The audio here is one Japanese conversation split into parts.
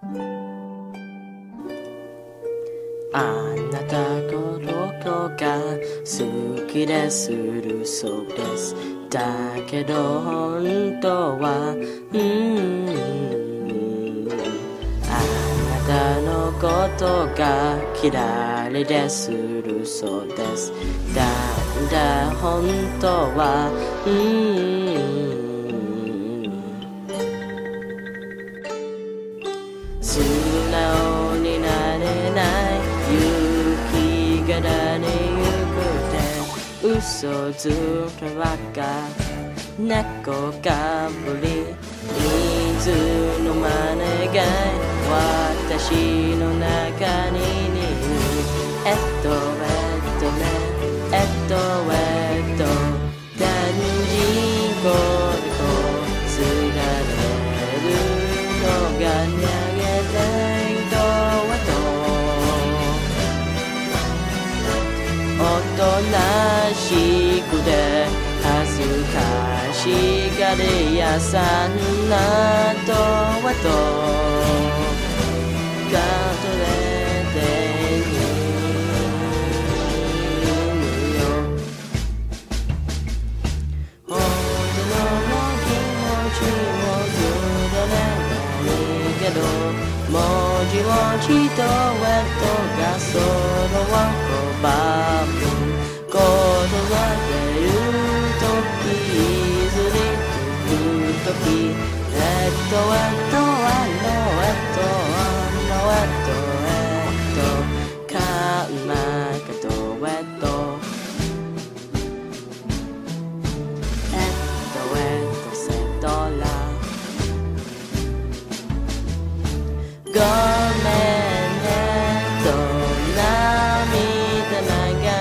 あなたこの子が好きでするそうです。だけど本当はうんあなたのことが嫌いでするそうです。だんだ本当はうん。嘘つくばか猫かぶり水の真似が私の中とおとなしくて恥ずかしがり屋さんなとはとがとれているよ本当の気持ちをずれないけど文字をちとがその拒むことが出るときいずりつくときえっとは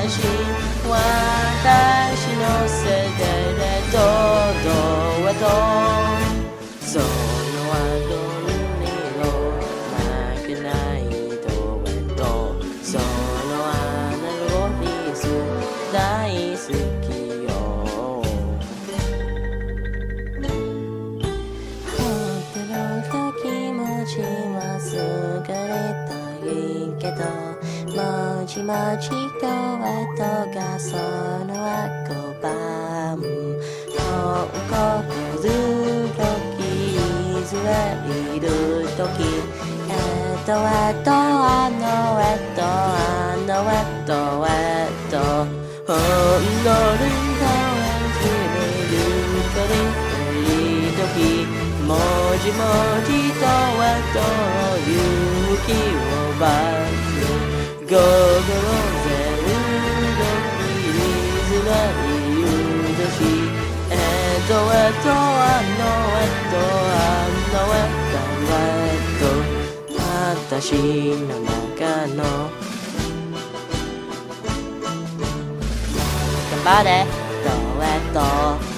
し私のせいでとどうとその後にも負けないとえとそのアナロギス大好きよ本当の気持ちはすがれたいけどもちもちとえとがその後晩報告ずときずれいるときえっとえっとあのえっとあのえっとえっとほんのりだじもじとえと勇気をばすごごろぜるどきりずらいゆどしえっとえっとあのえっとあのえっとえっと私の中の頑張れどうえっと